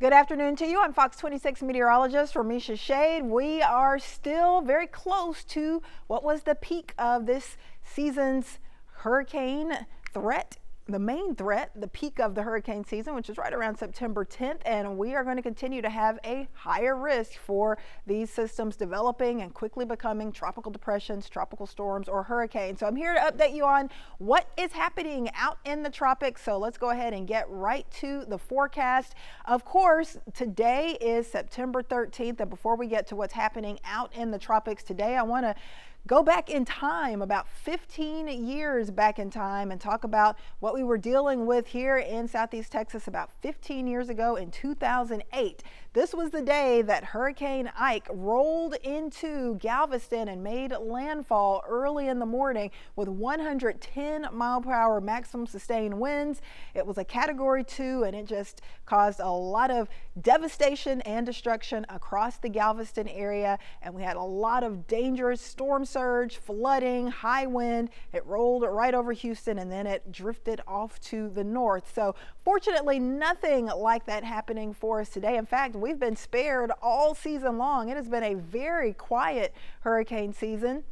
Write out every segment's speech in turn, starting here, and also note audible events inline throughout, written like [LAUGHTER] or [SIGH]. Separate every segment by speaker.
Speaker 1: Good afternoon to you. I'm Fox 26 meteorologist Ramisha Shade. We are still very close to what was the peak of this season's hurricane threat the main threat, the peak of the hurricane season, which is right around September 10th, and we are going to continue to have a higher risk for these systems developing and quickly becoming tropical depressions, tropical storms, or hurricanes. So I'm here to update you on what is happening out in the tropics. So let's go ahead and get right to the forecast. Of course, today is September 13th, and before we get to what's happening out in the tropics today, I want to go back in time about 15 years back in time and talk about what we were dealing with here in Southeast Texas about 15 years ago in 2008. This was the day that Hurricane Ike rolled into Galveston and made landfall early in the morning with 110 mile per hour maximum sustained winds. It was a category two and it just caused a lot of devastation and destruction across the Galveston area. And we had a lot of dangerous storm surge, flooding, high wind. It rolled right over Houston and then it drifted off to the north. So fortunately, nothing like that happening for us today. In fact, we've been spared all season long. It has been a very quiet hurricane season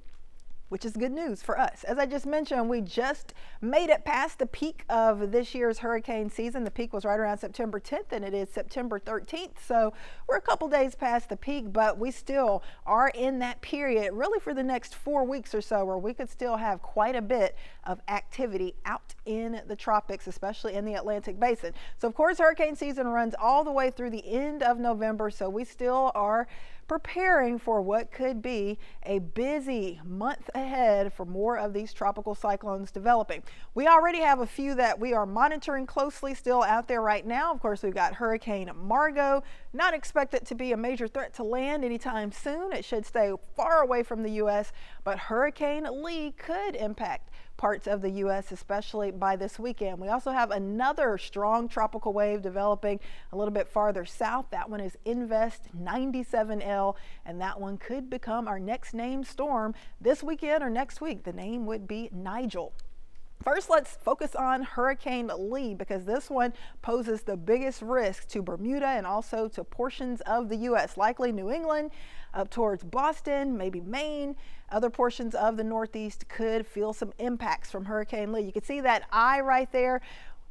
Speaker 1: which is good news for us. As I just mentioned, we just made it past the peak of this year's hurricane season. The peak was right around September 10th, and it is September 13th. So we're a couple days past the peak, but we still are in that period, really for the next four weeks or so, where we could still have quite a bit of activity out in the tropics, especially in the Atlantic basin. So, of course, hurricane season runs all the way through the end of November, so we still are preparing for what could be a busy month ahead for more of these tropical cyclones developing. We already have a few that we are monitoring closely still out there right now. Of course, we've got Hurricane Margot, not expected to be a major threat to land anytime soon. It should stay far away from the U.S., but Hurricane Lee could impact parts of the U.S., especially by this weekend. We also have another strong tropical wave developing a little bit farther south. That one is Invest 97L, and that one could become our next named storm this weekend or next week. The name would be Nigel. First, let's focus on Hurricane Lee because this one poses the biggest risk to Bermuda and also to portions of the U.S., likely New England, up towards Boston, maybe Maine. Other portions of the Northeast could feel some impacts from Hurricane Lee. You can see that eye right there.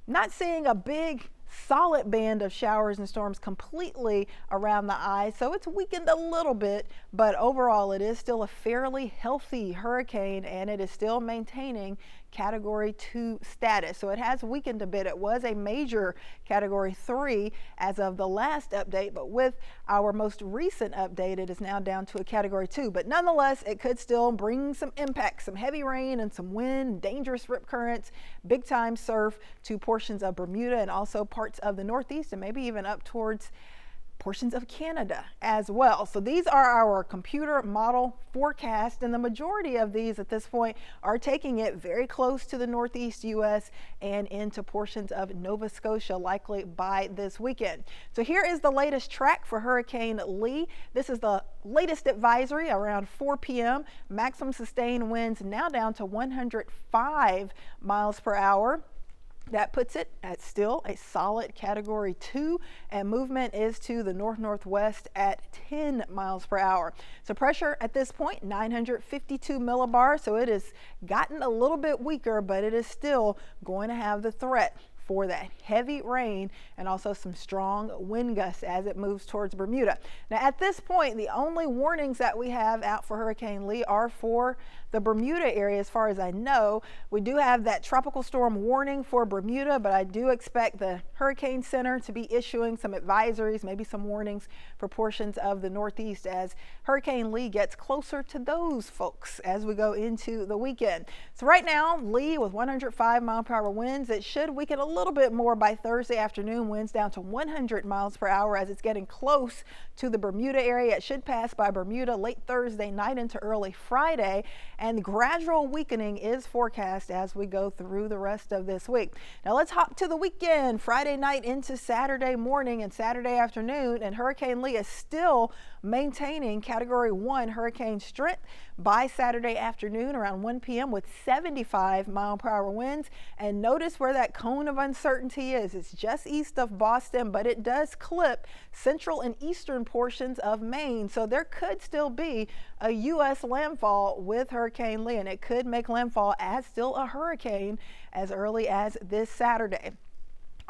Speaker 1: Not seeing a big solid band of showers and storms completely around the eye. So it's weakened a little bit, but overall it is still a fairly healthy hurricane and it is still maintaining category two status. So it has weakened a bit. It was a major category three as of the last update, but with our most recent update, it is now down to a category two. But nonetheless, it could still bring some impact, some heavy rain and some wind, dangerous rip currents, big time surf to portions of Bermuda and also parts of the Northeast and maybe even up towards portions of Canada as well. So these are our computer model forecast and the majority of these at this point are taking it very close to the northeast US and into portions of Nova Scotia likely by this weekend. So here is the latest track for Hurricane Lee. This is the latest advisory around 4 p.m. Maximum sustained winds now down to 105 miles per hour. That puts it at still a solid category two, and movement is to the north northwest at 10 miles per hour. So pressure at this point 952 millibars, so it has gotten a little bit weaker, but it is still going to have the threat for that heavy rain and also some strong wind gusts as it moves towards Bermuda. Now, at this point, the only warnings that we have out for Hurricane Lee are for the Bermuda area, as far as I know. We do have that tropical storm warning for Bermuda, but I do expect the Hurricane Center to be issuing some advisories, maybe some warnings for portions of the Northeast as Hurricane Lee gets closer to those folks as we go into the weekend. So right now, Lee with 105 mile per hour winds, it should weaken a little bit more by Thursday afternoon. Winds down to 100 miles per hour as it's getting close to the Bermuda area. It should pass by Bermuda late Thursday night into early Friday, and gradual weakening is forecast as we go through the rest of this week. Now let's hop to the weekend, Friday night into Saturday morning and Saturday afternoon, and Hurricane Lee is still maintaining Category 1 hurricane strength by Saturday afternoon around 1 p.m. with 75 mile per hour winds. And notice where that cone of uncertainty is it's just east of Boston, but it does clip central and eastern portions of Maine. So there could still be a U.S. landfall with Hurricane Lee, and it could make landfall as still a hurricane as early as this Saturday.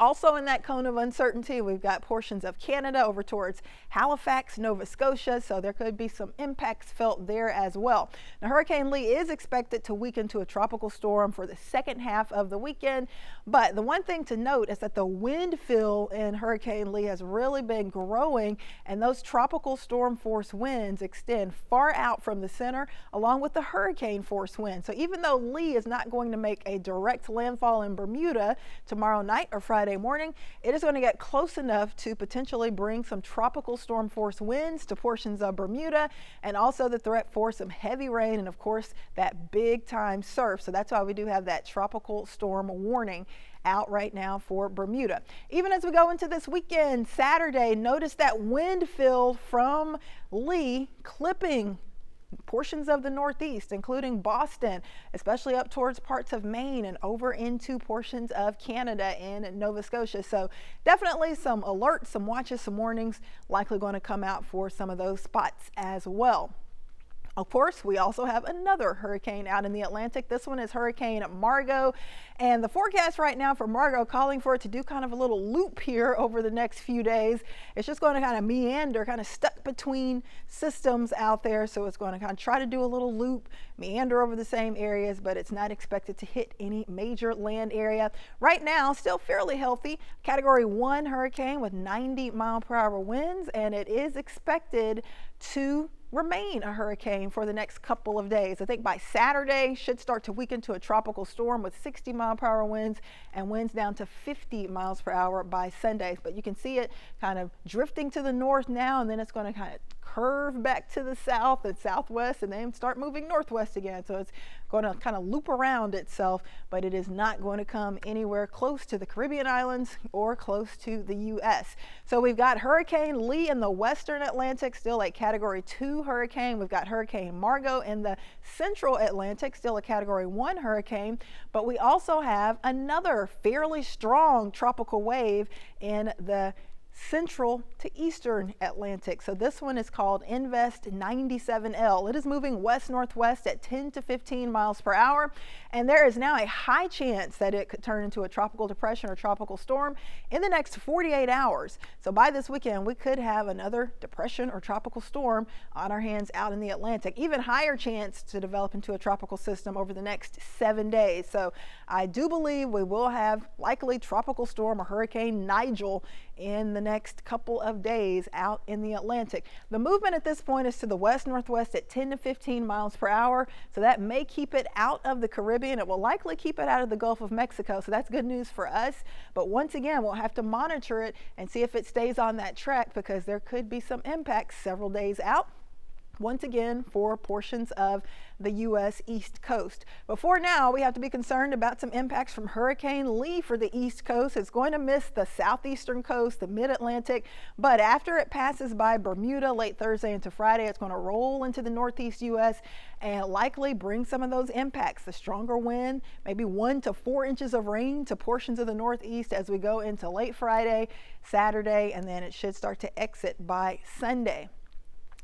Speaker 1: Also in that cone of uncertainty, we've got portions of Canada over towards Halifax, Nova Scotia, so there could be some impacts felt there as well. Now, Hurricane Lee is expected to weaken to a tropical storm for the second half of the weekend, but the one thing to note is that the wind field in Hurricane Lee has really been growing, and those tropical storm force winds extend far out from the center along with the hurricane force wind. So even though Lee is not going to make a direct landfall in Bermuda tomorrow night or Friday, Friday morning. It is going to get close enough to potentially bring some tropical storm force winds to portions of Bermuda and also the threat for some heavy rain and, of course, that big time surf. So that's why we do have that tropical storm warning out right now for Bermuda. Even as we go into this weekend, Saturday, notice that wind field from Lee clipping portions of the Northeast, including Boston, especially up towards parts of Maine and over into portions of Canada and Nova Scotia. So definitely some alerts, some watches, some warnings likely going to come out for some of those spots as well. Of course, we also have another hurricane out in the Atlantic. This one is Hurricane Margot. And the forecast right now for Margot calling for it to do kind of a little loop here [LAUGHS] over the next few days. It's just going to kind of meander, kind of stuck between systems out there. So it's going to kind of try to do a little loop, meander over the same areas, but it's not expected to hit any major land area. Right now, still fairly healthy. Category one hurricane with 90 mile per hour winds, and it is expected to remain a hurricane for the next couple of days. I think by Saturday should start to weaken to a tropical storm with 60 mile per hour winds and winds down to 50 miles per hour by Sunday. But you can see it kind of drifting to the north now and then it's going to kind of curve back to the south and southwest and then start moving northwest again. So it's going to kind of loop around itself, but it is not going to come anywhere close to the Caribbean islands or close to the U.S. So we've got Hurricane Lee in the western Atlantic, still a category two hurricane. We've got Hurricane Margot in the central Atlantic, still a category one hurricane, but we also have another fairly strong tropical wave in the central to eastern Atlantic. So this one is called Invest 97L. It is moving west northwest at 10 to 15 miles per hour, and there is now a high chance that it could turn into a tropical depression or tropical storm in the next 48 hours. So by this weekend, we could have another depression or tropical storm on our hands out in the Atlantic. Even higher chance to develop into a tropical system over the next seven days. So I do believe we will have likely tropical storm or Hurricane Nigel in the next couple of days out in the Atlantic. The movement at this point is to the west northwest at 10 to 15 miles per hour, so that may keep it out of the Caribbean. It will likely keep it out of the Gulf of Mexico, so that's good news for us. But once again, we'll have to monitor it and see if it stays on that track because there could be some impacts several days out once again for portions of the U.S. East Coast. Before now, we have to be concerned about some impacts from Hurricane Lee for the East Coast. It's going to miss the southeastern coast, the mid-Atlantic, but after it passes by Bermuda late Thursday into Friday, it's going to roll into the northeast U.S. and likely bring some of those impacts. The stronger wind, maybe one to four inches of rain to portions of the northeast as we go into late Friday, Saturday, and then it should start to exit by Sunday.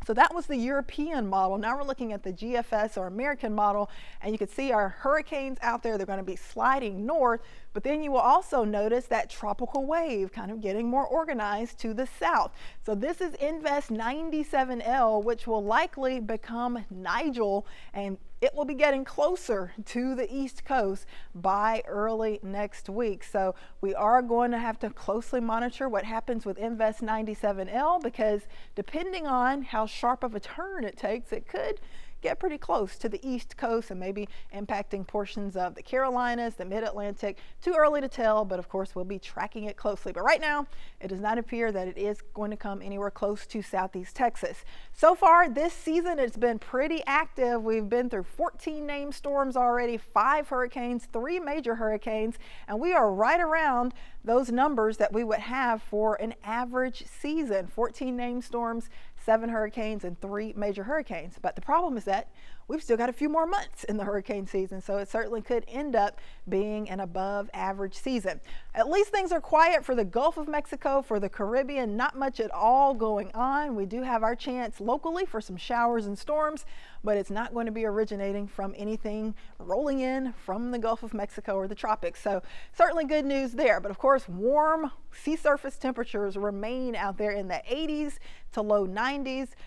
Speaker 1: So that was the European model. Now we're looking at the GFS or American model, and you can see our hurricanes out there. They're going to be sliding north, but then you will also notice that tropical wave kind of getting more organized to the south. So this is Invest 97L, which will likely become Nigel and it will be getting closer to the East Coast by early next week. So we are going to have to closely monitor what happens with Invest 97L because depending on how sharp of a turn it takes, it could get pretty close to the east coast and maybe impacting portions of the Carolinas, the mid-Atlantic. Too early to tell, but of course we'll be tracking it closely. But right now, it does not appear that it is going to come anywhere close to southeast Texas. So far this season, it's been pretty active. We've been through 14 named storms already, five hurricanes, three major hurricanes, and we are right around those numbers that we would have for an average season. 14 named storms, seven hurricanes and three major hurricanes. But the problem is that we've still got a few more months in the hurricane season, so it certainly could end up being an above average season. At least things are quiet for the Gulf of Mexico, for the Caribbean, not much at all going on. We do have our chance locally for some showers and storms, but it's not going to be originating from anything rolling in from the Gulf of Mexico or the tropics. So certainly good news there. But of course, warm sea surface temperatures remain out there in the 80s to low 90s.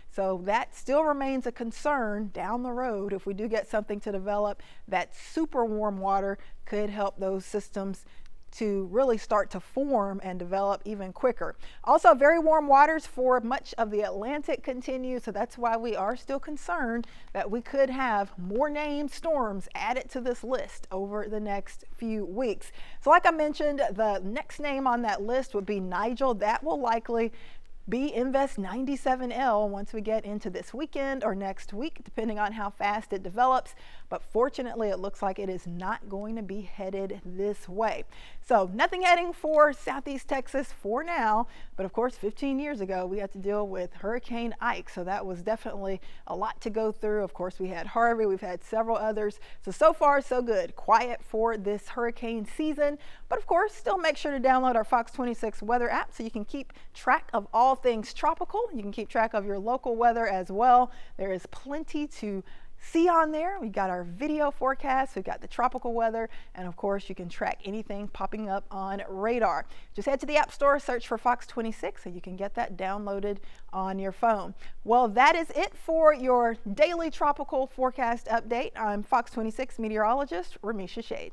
Speaker 1: So that still remains a concern down the road. If we do get something to develop, that super warm water could help those systems to really start to form and develop even quicker. Also, very warm waters for much of the Atlantic continue, so that's why we are still concerned that we could have more named storms added to this list over the next few weeks. So like I mentioned, the next name on that list would be Nigel. That will likely be Invest 97L once we get into this weekend or next week, depending on how fast it develops. But fortunately, it looks like it is not going to be headed this way. So nothing heading for Southeast Texas for now. But of course, 15 years ago, we had to deal with Hurricane Ike. So that was definitely a lot to go through. Of course, we had Harvey, we've had several others. So, so far, so good. Quiet for this hurricane season. But of course, still make sure to download our Fox 26 weather app so you can keep track of all things tropical. You can keep track of your local weather as well. There is plenty to see on there. We've got our video forecast, we've got the tropical weather, and of course you can track anything popping up on radar. Just head to the App Store, search for Fox 26 so you can get that downloaded on your phone. Well, that is it for your daily tropical forecast update. I'm Fox 26 meteorologist Ramisha Shade.